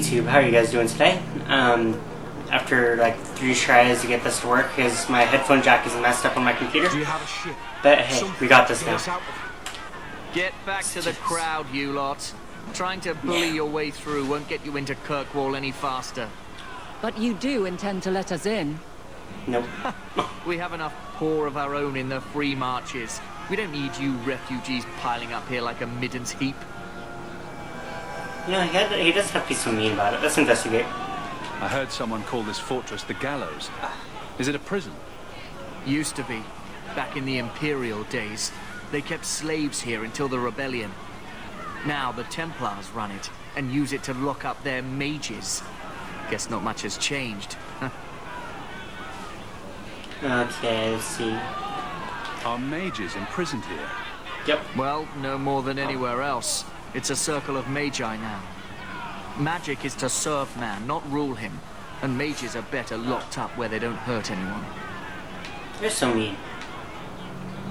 YouTube, how are you guys doing today? Um, after like three tries to get this to work, because my headphone jack is messed up on my computer. Do you have a ship? But hey, we got this Get now. us Get back to the crowd, you lot. Trying to bully Yeah. your way through won't get you into Kirkwall any faster. But you do intend to let us in. Nope. We have enough poor of our own in the free marches. We don't need you refugees piling up here like a middens heap. You know, he, had, he does have to be so mean about it. Let's investigate. I heard someone call this fortress the Gallows. Is it a prison? Used to be. Back in the Imperial days. They kept slaves here until the rebellion. Now the Templars run it and use it to lock up their mages. Guess not much has changed. Okay, let's see. Are mages imprisoned here? Yep. Well, no more than oh. anywhere else. It's a circle of magi now. Magic is to serve man, not rule him. And mages are better locked up where they don't hurt anyone. You're so mean.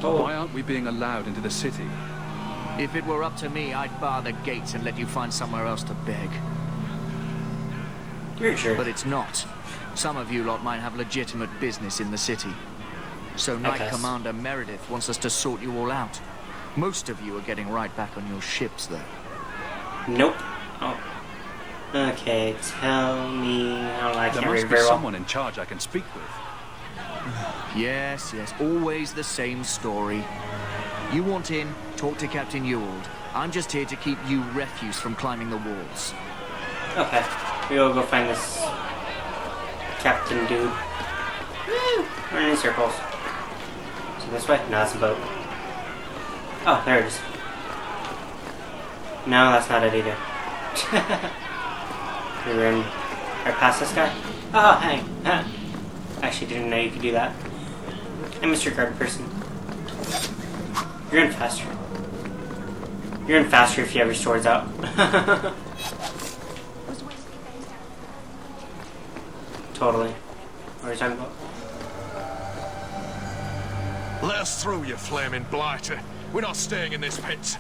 Oh, Why aren't we being allowed into the city? If it were up to me, I'd bar the gates and let you find somewhere else to beg. you're a jerk. But it's not. Some of you lot might have legitimate business in the city. So Knight. Commander Meredith wants us to sort you all out. Most of you are getting right back on your ships, though. Nope. Oh. Okay, tell me how I There can't read must be well. someone in charge I can speak with. Yes, yes, always the same story. You want in, talk to Captain Ewald. I'm just here to keep you refuse from climbing the walls. Okay, we'll go find this captain dude. Woo! Running in circles. So this way? No, that's a boat. Oh, there it is. No, that's not it either. we were in right past this guy. Oh, hey. Huh. Actually, didn't know you could do that. Hey, Mr. Guard person. You're in faster. You're in faster if you have your swords out. totally. What are you talking about? Let us through, you flaming blighter. We're not staying in this pit.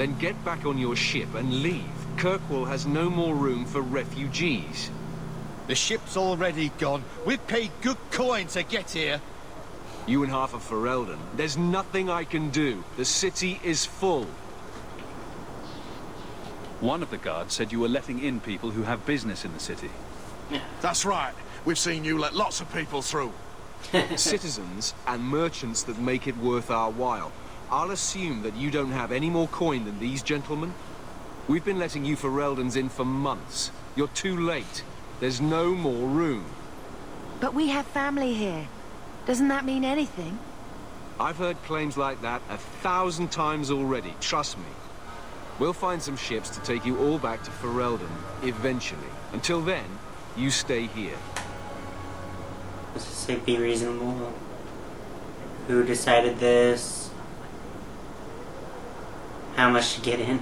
Then get back on your ship and leave. Kirkwall has no more room for refugees. The ship's already gone. We've paid good coin to get here. You and half of Ferelden. There's nothing I can do. The city is full. One of the guards said you were letting in people who have business in the city. That's right. We've seen you let lots of people through. Citizens and merchants that make it worth our while. I'll assume that you don't have any more coin than these gentlemen. We've been letting you Fereldans in for months. You're too late. There's no more room. But we have family here. Doesn't that mean anything? I've heard claims like that a thousand times already, trust me. We'll find some ships to take you all back to Ferelden, eventually. Until then, you stay here. Let's just say be reasonable. Who decided this? How much to get in?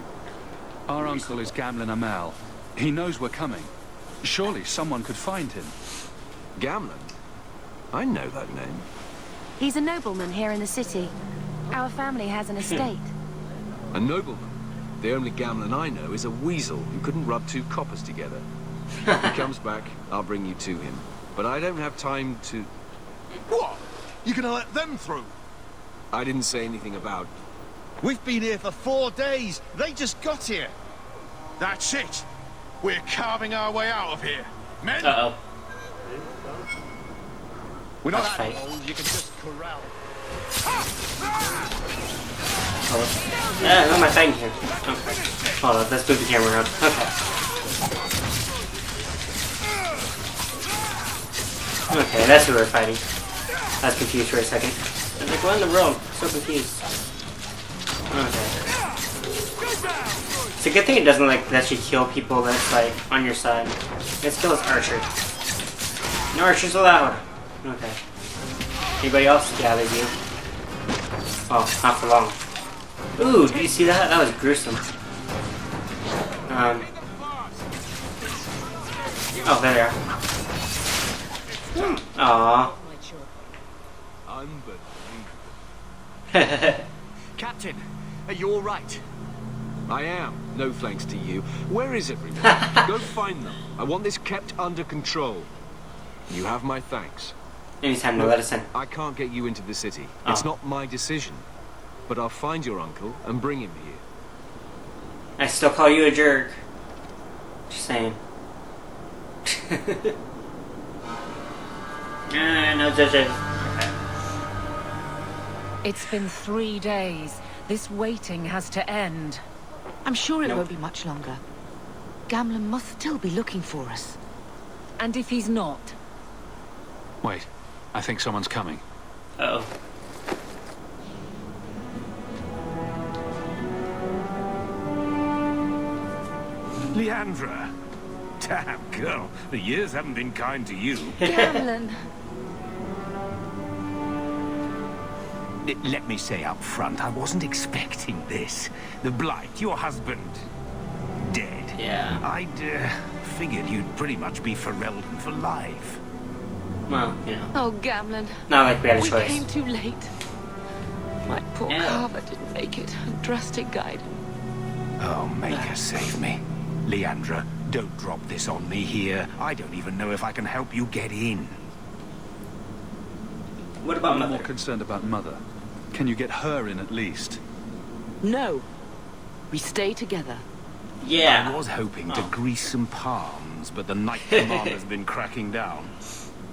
Our uncle is Gamlen Amell. He knows we're coming. Surely someone could find him. Gamlen? I know that name. He's a nobleman here in the city. Our family has an hmm. estate. A nobleman. The only Gamlen I know is a weasel who couldn't rub two coppers together. if he comes back, I'll bring you to him. But I don't have time to... What? You're gonna let them through? I didn't say anything about... We've been here for four days. They just got here. That's it. We're carving our way out of here. Men, Uh oh. We're not Let's fight. animals you can just corral. Oh. Yeah, who am I fighting here? Okay. Hold on, let's move the camera around. Okay. Okay, that's who we're fighting. I was confused for a second. I was like, what in the world? So confused. Okay. It's a good thing it doesn't like let you kill people that's like on your side. Let's kill this archer. No archers allowed. Okay. Anybody else? Yeah, they do. Oh, not for long. Ooh, did you see that? That was gruesome. Um. Oh, there they are. Aww. Captain, are you all right? I am. No thanks to you. Where is everyone? Go find them. I want this kept under control. You have my thanks. Anytime to let us in. I can't get you into the city. It's Oh. not my decision. But I'll find your uncle and bring him here. I still call you a jerk. Just saying. uh, no judges. Okay. It's been three days. This waiting has to end. I'm sure it Nope. won't be much longer. Gamlen must still be looking for us. And if he's not, Wait, I think someone's coming. Uh oh. Leandra. Damn, girl. The years haven't been kind to you. Gamlen. Let me say up front, I wasn't expecting this. The Blight, your husband, dead. Yeah. I'd uh, figured you'd pretty much be Ferelden for life. Well, you know. Oh, Gamlen. Not like we had a We choice. came too late. My poor Yeah. Carver didn't make it. A drastic guide. Oh, Maker, save me. Leandra, don't drop this on me here. I don't even know if I can help you get in. What about I'm more concerned about Mother. Can you get her in at least? No. We stay together. Yeah. I was hoping to Oh. grease some palms, but the Knight Commander's been cracking down.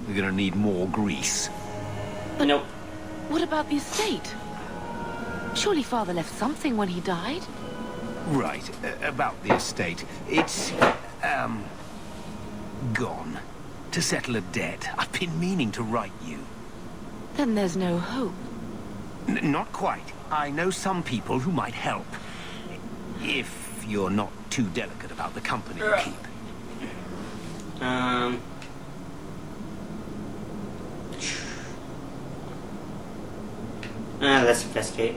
We're gonna need more grease. Nope. What about the estate? Surely father left something when he died? Right, uh, about the estate. It's, um, gone. To settle a debt. I've been meaning to write you. Then there's no hope. N not quite. I know some people who might help. If you're not too delicate about the company you keep. Um. Uh, let's investigate.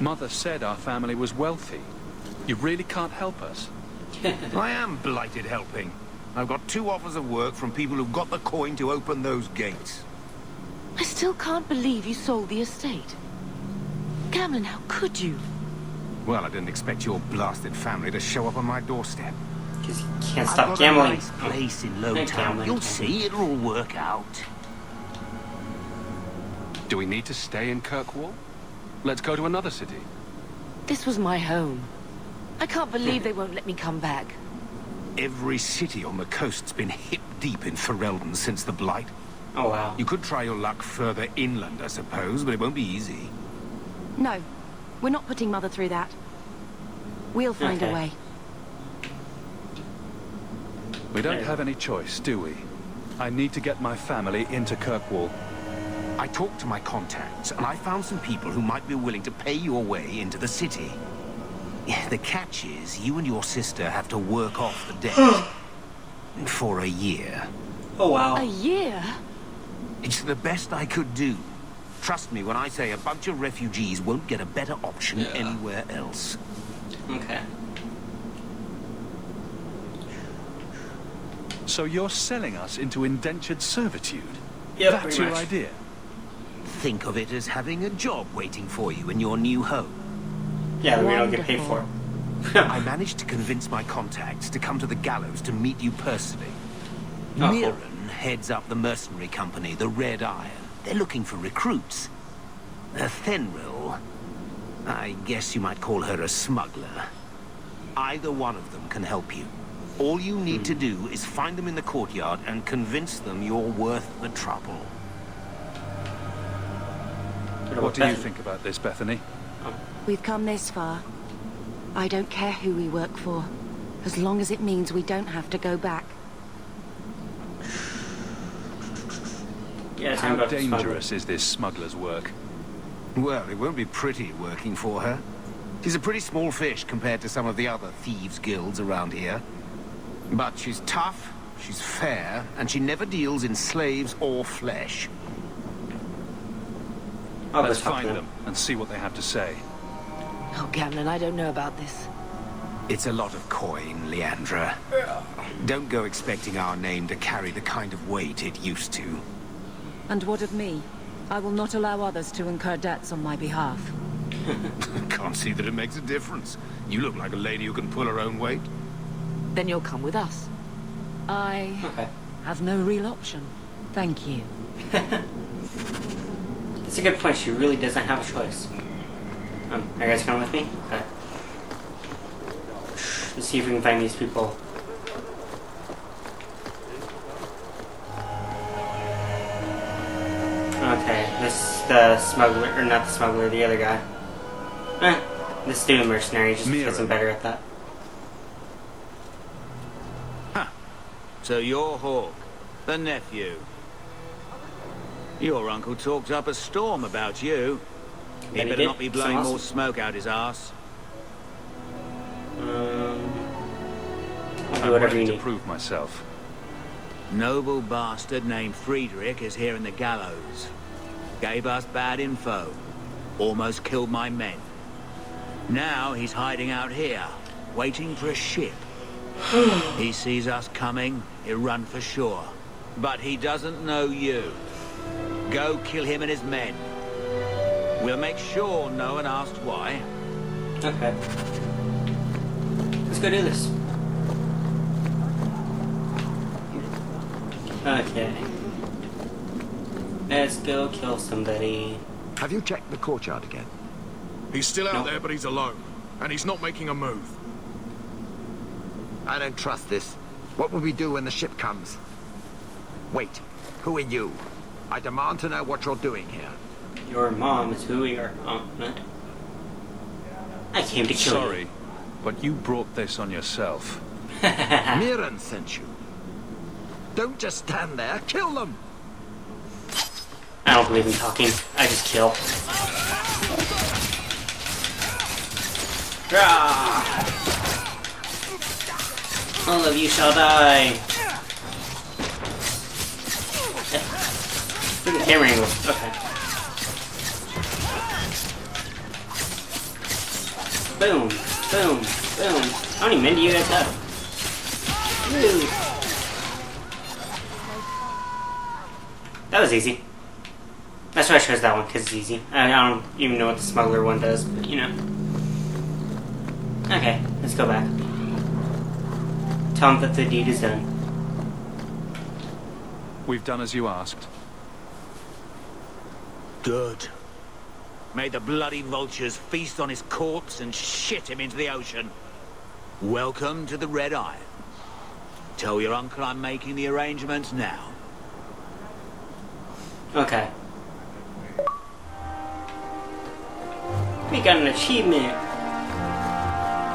Mother said our family was wealthy. You really can't help us. I am blighted helping. I've got two offers of work from people who've got the coin to open those gates. I still can't believe you sold the estate. Gamlen, how could you? Well, I didn't expect your blasted family to show up on my doorstep. Because you can't I've stop got gambling. a nice place in Low Hey, Town. You'll see, it'll all work out. Do we need to stay in Kirkwall? Let's go to another city. This was my home. I can't believe they won't let me come back. Every city on the coast's been hip deep in Ferelden since the Blight. Oh wow. You could try your luck further inland, I suppose, but it won't be easy. No. We're not putting Mother through that. We'll find Okay. a way. We don't have any choice, do we? I need to get my family into Kirkwall. I talked to my contacts, and I found some people who might be willing to pay your way into the city. The catch is, you and your sister have to work off the debt. For a year. Oh wow. A year? It's the best I could do. Trust me when I say a bunch of refugees won't get a better option anywhere else. Okay. So you're selling us into indentured servitude? Yep, That's your much. idea? Think of it as having a job waiting for you in your new home. Yeah, we don't get paid for. I managed to convince my contacts to come to the gallows to meet you personally. Oh, cool. Meeran heads up the mercenary company, the Red Iron. They're looking for recruits. Uh, Thenril, I guess you might call her a smuggler. Either one of them can help you. All you need to do is find them in the courtyard and convince them you're worth the trouble. What do you think about this, Bethany? We've come this far. I don't care who we work for. As long as it means we don't have to go back. Yeah, How dangerous is this smuggler's work? Well, it won't be pretty working for her. She's a pretty small fish compared to some of the other thieves' guilds around here. But she's tough, she's fair, and she never deals in slaves or flesh. I'll Let's just talk to find them and see what they have to say. Oh, Gamlen, I don't know about this. It's a lot of coin, Leandra. Don't go expecting our name to carry the kind of weight it used to. And what of me? I will not allow others to incur debts on my behalf. can't see that it makes a difference. You look like a lady who can pull her own weight. Then you'll come with us. I Okay. have no real option. Thank you. That's a good point. She really doesn't have a choice. Um, are you guys coming with me? Okay. Let's see if we can find these people. The smuggler, or not the smuggler, the other guy. Eh, this dude mercenary just Mira. because I'm better at that. So you're Hawke, the nephew. Your uncle talked up a storm about you. He Bet he better did. not be Some blowing more smoke out his ass. Um, I'll I'm do whatever ready you to prove myself. Noble bastard named Friedrich is here in the gallows. Gave us bad info. Almost killed my men. Now he's hiding out here, waiting for a ship. he sees us coming, he'll run for sure. But he doesn't know you. Go kill him and his men. We'll make sure no one asks why. Okay. Let's go do this. Okay. Let's go kill somebody. Have you checked the courtyard again? He's still out No. there, but he's alone. And he's not making a move. I don't trust this. What will we do when the ship comes? Wait, who are you? I demand to know what you're doing here. Your mom is who we are. Oh. I came to kill you. Sorry, but you brought this on yourself. Meeran sent you. Don't just stand there, kill them! I don't believe in talking. I just kill. Rah! All of you shall die. Look at camera angles. Okay. Boom, boom, boom. How many men do you guys have? Woo. That was easy. That's why I chose that one, because it's easy. I I don't even know what the smuggler one does, but you know. Okay, let's go back. Tell him that the deed is done. We've done as you asked. Good. May the bloody vultures feast on his corpse and shit him into the ocean. Welcome to the Red Iron. Tell your uncle I'm making the arrangements now. Okay. We got an achievement.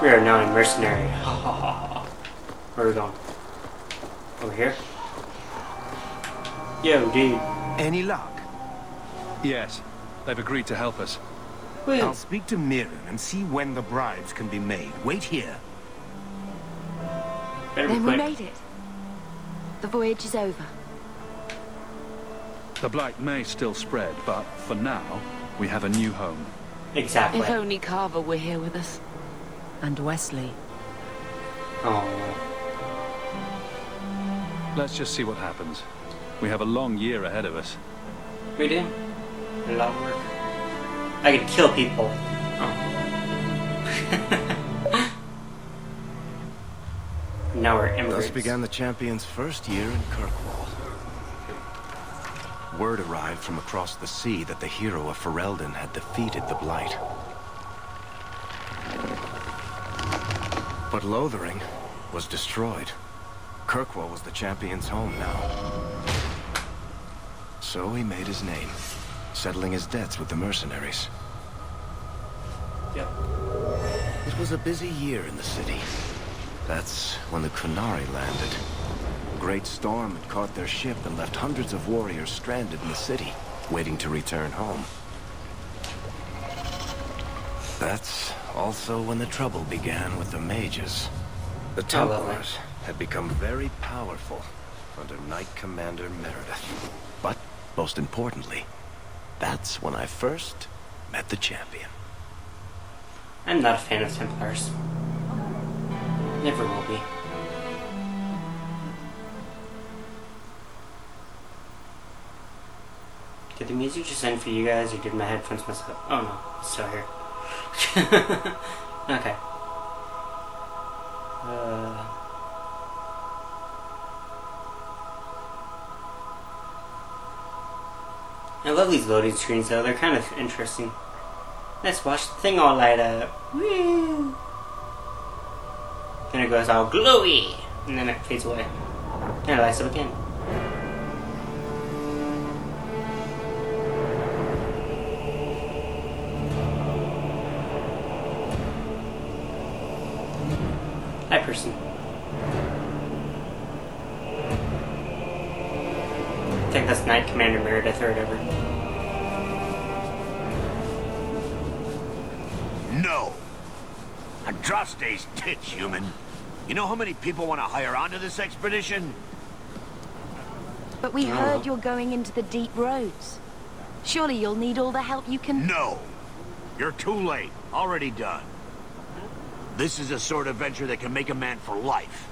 We are now a mercenary. Where are we going? Over here? Yo, dude. Any luck? Yes, they've agreed to help us. Woo. I'll speak to Meeran and see when the bribes can be made. Wait here. Then we made it. The voyage is over. The blight may still spread, but for now, we have a new home. Exactly. If only Carver were here with us. And Wesley. Oh. Let's just see what happens. We have a long year ahead of us. We do. A lot of work. I could kill people. Oh. now we're immigrants. Thus began the champion's first year in Kirkwall. Word arrived from across the sea that the hero of Ferelden had defeated the Blight. But Lothering was destroyed. Kirkwall was the champion's home now. So he made his name, settling his debts with the mercenaries. Yep. It was a busy year in the city. That's when the Qunari landed. A great storm had caught their ship and left hundreds of warriors stranded in the city, waiting to return home. That's also when the trouble began with the mages. The Templars had become very powerful under Knight Commander Meredith. But, most importantly, that's when I first met the champion. I'm not a fan of Templars. Never will be. Music just end for you guys, or did my headphones up? Oh no, it's still here. okay. Uh, I love these loading screens though, they're kind of interesting. Let's watch the thing all light up. Woo! Then it goes all glowy, and then it fades away. And it lights up again. No. Andraste's tits, human. You know how many people want to hire onto this expedition? But we Oh. heard you're going into the deep roads. Surely you'll need all the help you can... No. You're too late. Already done. This is a sort of venture that can make a man for life.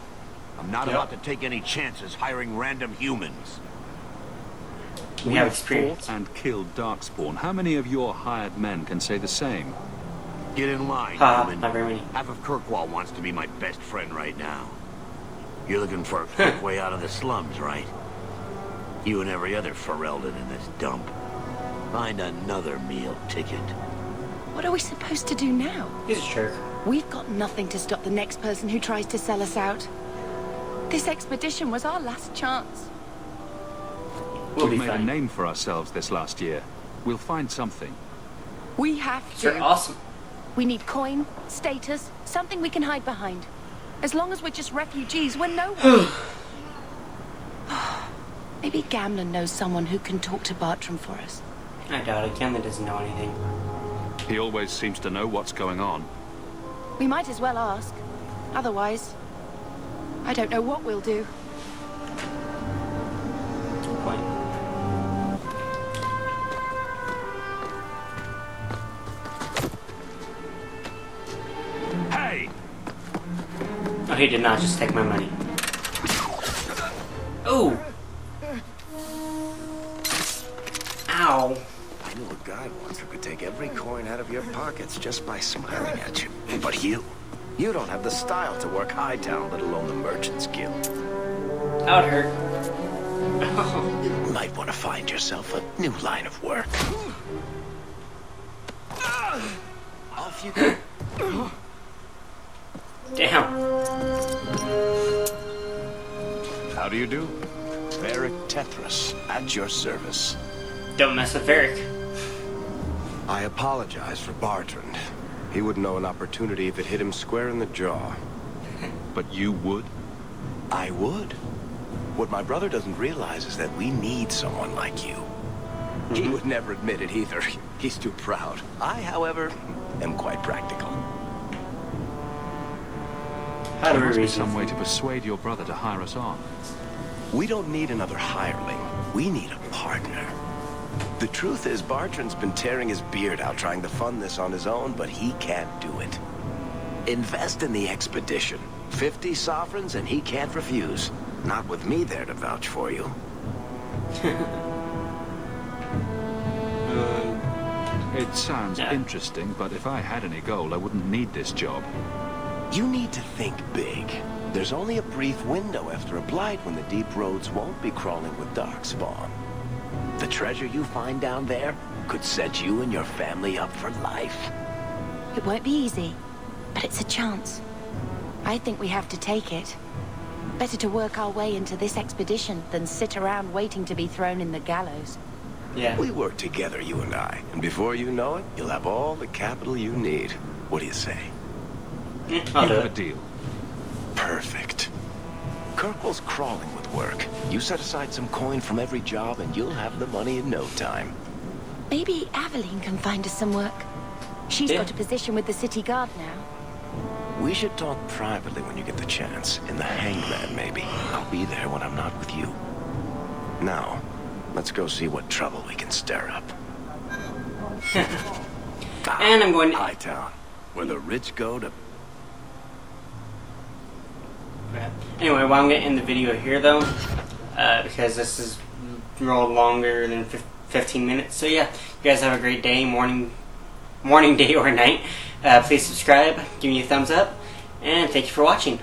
I'm not Yep. about to take any chances hiring random humans. We have experience. fought and killed Darkspawn. How many of your hired men can say the same? Get in line, Ha, human. not very many. Half of Kirkwall wants to be my best friend right now. You're looking for a quick way out of the slums, right? You and every other Ferelden in this dump. Find another meal ticket. What are we supposed to do now? He's a jerk. We've got nothing to stop the next person who tries to sell us out. This expedition was our last chance. We'll We've be made a name for ourselves this last year. We'll find something. We have You're awesome. We need coin, status, something we can hide behind. As long as we're just refugees, we're no. Maybe Gamlen knows someone who can talk to Bartrand for us. I doubt it. Gamma doesn't know anything. He always seems to know what's going on. We might as well ask. Otherwise, I don't know what we'll do. Oh, he did not just take my money. Oh! Ow. I knew a guy once who could take every coin out of your pockets just by smiling at you. But you, you don't have the style to work Hightown, let alone the Merchants Guild. That would hurt. You might want to find yourself a new line of work. Off you go. Damn. How do you do? Varric Tethras, at your service. Don't mess with Varric. I apologize for Bartrand. He wouldn't know an opportunity if it hit him square in the jaw. But you would? I would. What my brother doesn't realize is that we need someone like you. He mm-hmm. would never admit it either. He's too proud. I, however, am quite practical. How there must be reach some way to persuade your brother to hire us on. We don't need another hireling. We need a partner. The truth is, Bartrand's been tearing his beard out trying to fund this on his own, but he can't do it. Invest in the expedition. Fifty sovereigns and he can't refuse. Not with me there to vouch for you. Uh, it sounds Yeah. interesting, but if I had any gold, I wouldn't need this job. You need to think big. There's only a brief window after a blight when the deep roads won't be crawling with darkspawn. The treasure you find down there could set you and your family up for life. It won't be easy, but it's a chance. I think we have to take it. Better to work our way into this expedition than sit around waiting to be thrown in the gallows. Yeah. We work together, you and I, and before you know it, you'll have all the capital you need. What do you say? Yeah, I'll you have a deal. Perfect. Kirkwall's crawling with work. You set aside some coin from every job and you'll have the money in no time. Maybe Aveline can find us some work. She's Yeah. got a position with the city guard now. We should talk privately when you get the chance. In the Hanged Man, maybe. I'll be there when I'm not with you. Now, let's go see what trouble we can stir up. Ah, and I'm going to... Hightown, where the rich go to... Anyway, well, I'm going to end the video here, though, uh, because this is rolled longer than 15 minutes. So yeah, you guys have a great day, morning, morning, day, or night. Uh, please subscribe, give me a thumbs up, and thank you for watching.